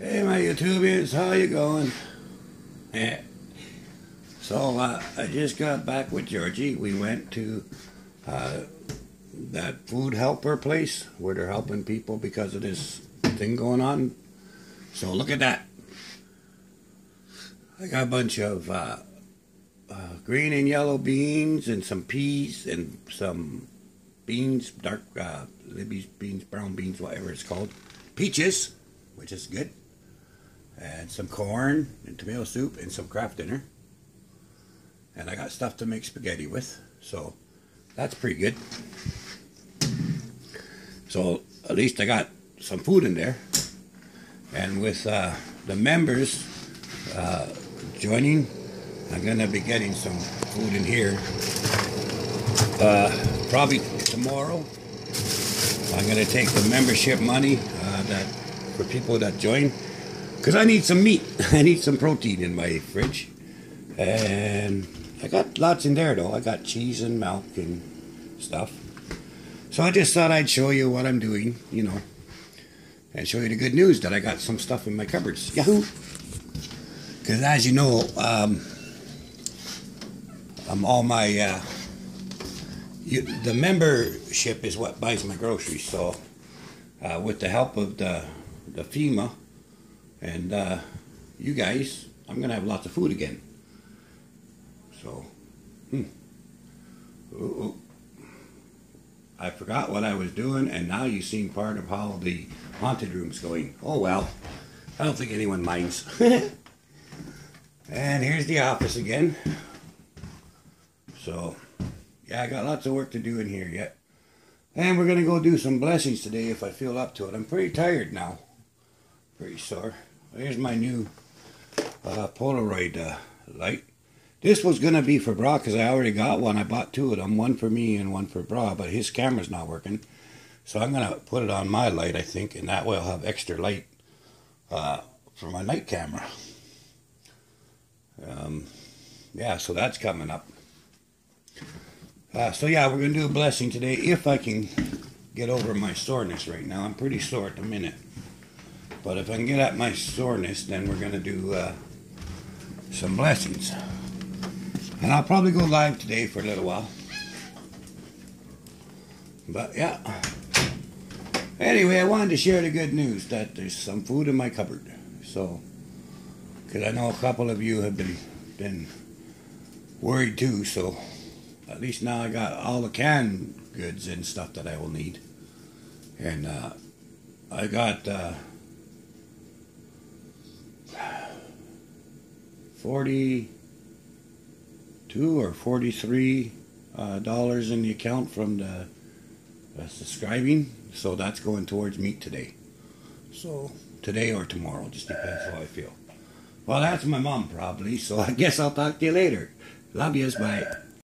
Hey, my YouTubians, how you going? Yeah. So uh, I just got back with Georgie. We went to uh, that food helper place where they're helping people because of this thing going on. So look at that. I got a bunch of uh, uh, green and yellow beans and some peas and some beans, dark uh, Libby's beans, brown beans, whatever it's called. Peaches, which is good. And some corn and tomato soup and some Kraft dinner. And I got stuff to make spaghetti with. So that's pretty good. So at least I got some food in there. And with uh, the members uh, joining, I'm going to be getting some food in here. Uh, probably tomorrow. I'm going to take the membership money uh, that for people that join. Because I need some meat. I need some protein in my fridge. And I got lots in there though. I got cheese and milk and stuff. So I just thought I'd show you what I'm doing, you know, and show you the good news that I got some stuff in my cupboards. Yahoo! Because as you know, um, I'm all my uh, you, the membership is what buys my groceries. So uh, with the help of the the FEMA and uh, you guys, I'm gonna have lots of food again. So, hmm. Ooh, ooh. I forgot what I was doing, and now you seen part of how the haunted room's going. Oh well, I don't think anyone minds. and here's the office again. So, yeah, I got lots of work to do in here yet. And we're gonna go do some blessings today if I feel up to it. I'm pretty tired now. Pretty sore. Here's my new uh, Polaroid uh, light. This was going to be for Bra because I already got one. I bought two of them, one for me and one for Bra, but his camera's not working. So I'm going to put it on my light, I think, and that way I'll have extra light uh, for my night camera. Um, yeah, so that's coming up. Uh, so yeah, we're going to do a blessing today if I can get over my soreness right now. I'm pretty sore at the minute. But if I can get at my soreness, then we're going to do uh, some blessings. And I'll probably go live today for a little while. But yeah. Anyway, I wanted to share the good news that there's some food in my cupboard. So, because I know a couple of you have been been worried too. So, at least now I got all the canned goods and stuff that I will need. And uh, I got uh, 42 or 43 uh, dollars in the account from the uh, subscribing. So that's going towards meat today. So today or tomorrow just depends how I feel. Well that's my mom probably so I guess I'll talk to you later. Love yous bye